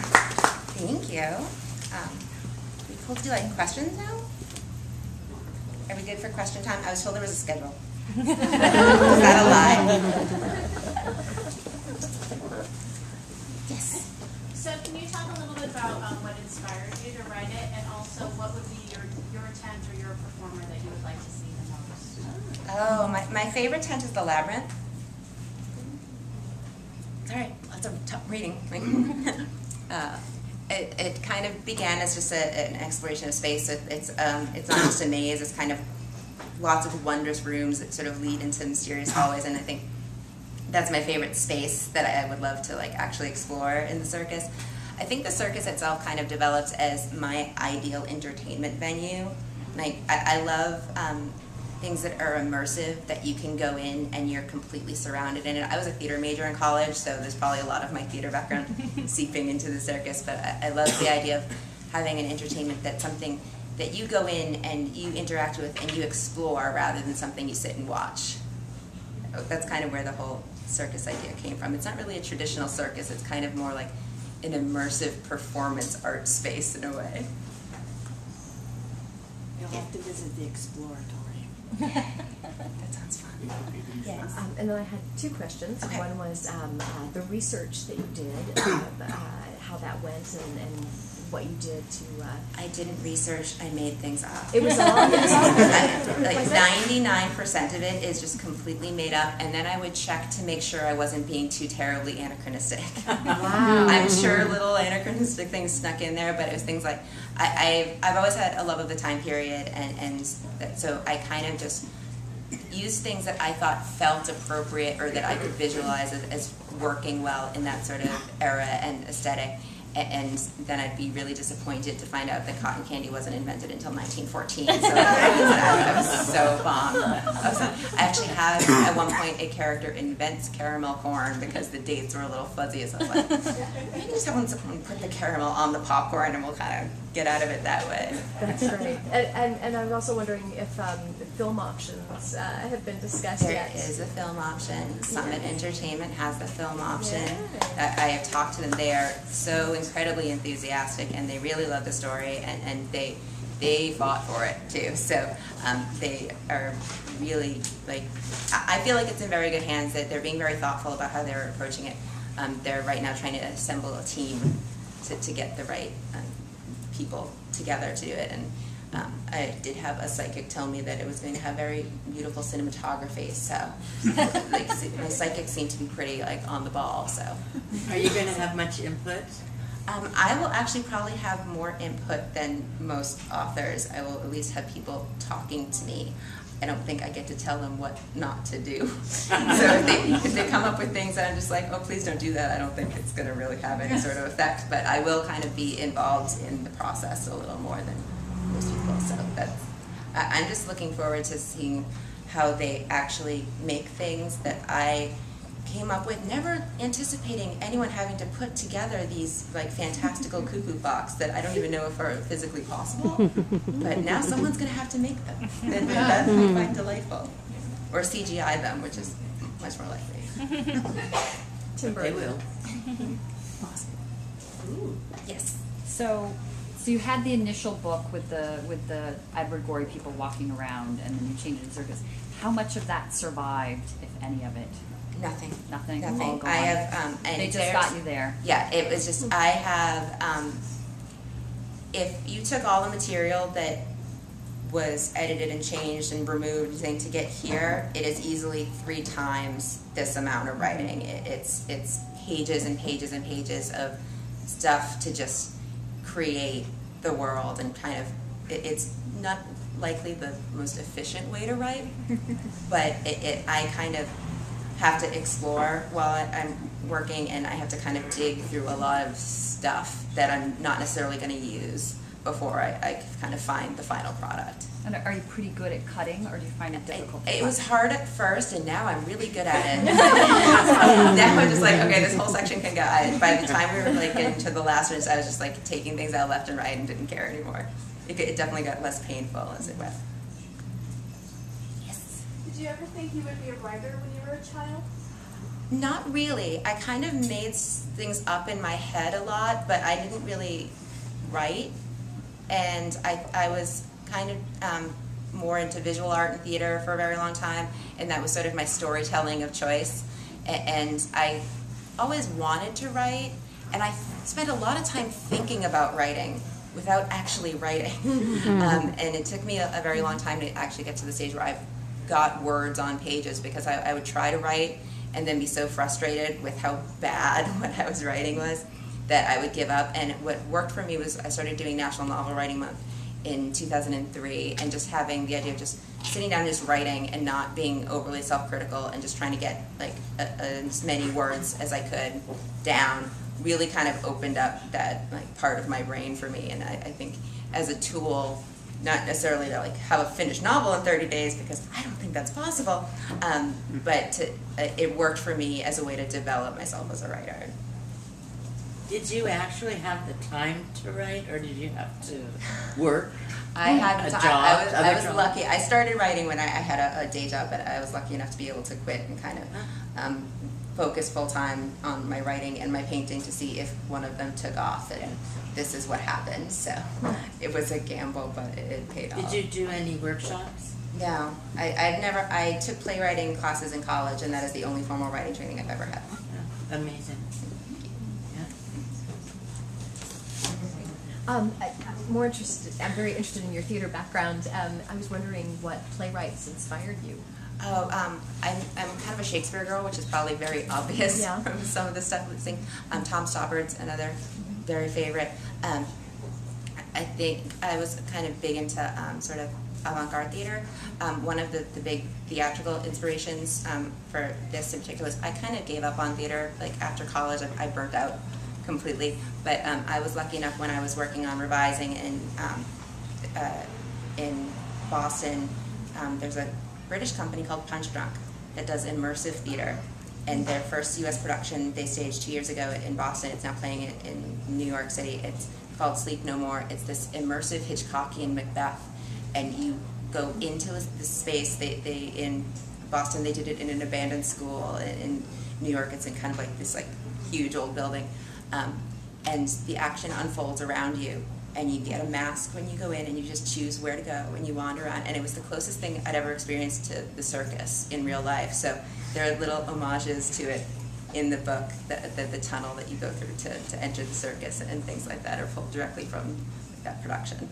Thank you. Um, we cool to do like questions now? Are we good for question time? I was told there was a schedule. Is that a lie? Yes. So can you talk a little bit about um, what inspired you to write it, and also what would be your, your tent or your performer that you would like to see the most? Oh, my, my favorite tent is the labyrinth. It's all right, lots of tough reading. uh, it, it kind of began as just a, an exploration of space. It, it's um, it's not just a maze. It's kind of lots of wondrous rooms that sort of lead into mysterious hallways, and I think that's my favorite space that I, I would love to like actually explore in the circus. I think the circus itself kind of develops as my ideal entertainment venue. Like I, I love um, things that are immersive that you can go in and you're completely surrounded in it. I was a theater major in college, so there's probably a lot of my theater background seeping into the circus. But I, I love the idea of having an entertainment that's something that you go in and you interact with and you explore rather than something you sit and watch. That's kind of where the whole circus idea came from. It's not really a traditional circus, it's kind of more like an immersive performance art space in a way. You'll have to visit the Exploratorium. That sounds fun. Yes. Um, and then I had two questions. Okay. One was um, uh, the research that you did, uh, uh, how that went, and, and what you did to. Uh, I didn't research, I made things up. it was all. It was all like ninety-nine percent of it is just completely made up, and then I would check to make sure I wasn't being too terribly anachronistic. Wow. I'm sure little anachronistic things snuck in there, but it was things like I, I've, I've always had a love of the time period, and and that, so I kind of just used things that I thought felt appropriate or that I could visualize as, as working well in that sort of era and aesthetic. A- And then I'd be really disappointed to find out that cotton candy wasn't invented until 1914. So I was so bummed. I, was, I actually had at one point a character invents caramel corn because the dates were a little fuzzy. So I was like, maybe just have someone put the caramel on the popcorn and we'll kind of get out of it that way. That's great. And, and, and I was also wondering if um, film options uh, have been discussed There yet. is a film option. Summit Entertainment has the film option. Yeah. I I have talked to them. They are so incredibly enthusiastic, and they really love the story, and, and they they fought for it too. So um, they are really like. I I feel like it's in very good hands. That they're being very thoughtful about how they're approaching it. Um, they're right now trying to assemble a team to, to get the right um, people together to do it. And um, I did have a psychic tell me that it was going to have very beautiful cinematography. So, like, my psychic seemed to be pretty like on the ball. So, Are you going to have much input? um, I will actually probably have more input than most authors. I will at least have people talking to me. I don't think I get to tell them what not to do. so if they, if they come up with things that I'm just like, oh, please don't do that, I don't think it's going to really have any sort of effect. But I will kind of be involved in the process a little more than most people. So that's, I, I'm just looking forward to seeing how they actually make things that I came up with, never anticipating anyone having to put together these like fantastical cuckoo clocks that I don't even know if are physically possible. but now someone's going to have to make them. And that's quite delightful. Or CGI them, which is much more likely. Tim They Burton. will. Awesome. Yes. So, so you had the initial book with the with the Edward Gorey people walking around, and then you changed it to circus. How much of that survived, if any of it? Nothing. Nothing. Nothing. I have. Um, and They just got you there. Yeah, it was just I have. Um, if you took all the material that was edited and changed and removed thing to get here, it is easily three times this amount of writing. It, it's it's pages and pages and pages of stuff to just create the world and kind of. It, it's not likely the most efficient way to write, but it, it I kind of have to explore while I'm working, and I have to kind of dig through a lot of stuff that I'm not necessarily going to use before I, I kind of find the final product. And are you pretty good at cutting, or do you find it It, difficult? to it was hard at first, and now I'm really good at it. now I'm just like, okay, this whole section can go. I, by the time we were like getting to the last ones, I was just like taking things out left and right and didn't care anymore. It, it definitely got less painful as it went. Yes. Did you ever think you would be a writer when you were a child? Not really. I kind of made things up in my head a lot, but I didn't really write. And I, I was kind of um, more into visual art and theater for a very long time, and that was sort of my storytelling of choice. And I always wanted to write, and I spent a lot of time thinking about writing without actually writing. um, and it took me a, a very long time to actually get to the stage where I've got words on pages because I, I would try to write and then be so frustrated with how bad what I was writing was that I would give up. And what worked for me was I started doing National Novel Writing Month in 2003 and just having the idea of just sitting down and just writing and not being overly self-critical and just trying to get like a, a, as many words as I could down really kind of opened up that like part of my brain for me. And I, I think as a tool not necessarily to like have a finished novel in 30 days because I don't think that's possible um, but to, uh, it worked for me as a way to develop myself as a writer Did you actually have the time to write, or did you have to work? I had A job, I was, I was job? lucky. I started writing when I, I had a, a day job, but I was lucky enough to be able to quit and kind of um, focus full time on my writing and my painting to see if one of them took off. And this is what happened. So it was a gamble, but it, it paid off. Did you do any workshops? No, I, I've never. I took playwriting classes in college, and that is the only formal writing training I've ever had. Amazing. Yeah. Um, I, I'm more interested. I'm very interested in your theater background. Um, I was wondering what playwrights inspired you. Oh, um, I'm, I'm kind of a Shakespeare girl, which is probably very obvious Yeah. from some of the stuff we sing. Um, Tom Stoppard's another very favorite. Um, I think I was kind of big into um, sort of avant-garde theater. Um, one of the, the big theatrical inspirations um, for this in particular was I kind of gave up on theater. Like after college, I, I burnt out completely. But um, I was lucky enough when I was working on revising in um, uh, in Boston. Um, there's a British company called Punchdrunk that does immersive theater. And their first U.S. production they staged two years ago in Boston. It's now playing it in New York City. It's called Sleep No More. It's this immersive Hitchcockian Macbeth, and you go into this space. They, they in Boston they did it in an abandoned school. In, in New York, it's in kind of like this like huge old building, um, and the action unfolds around you. And you get a mask when you go in, and you just choose where to go, and you wander around. And it was the closest thing I'd ever experienced to the circus in real life. So there are little homages to it in the book, the, the, the tunnel that you go through to, to enter the circus and things like that are pulled directly from that production.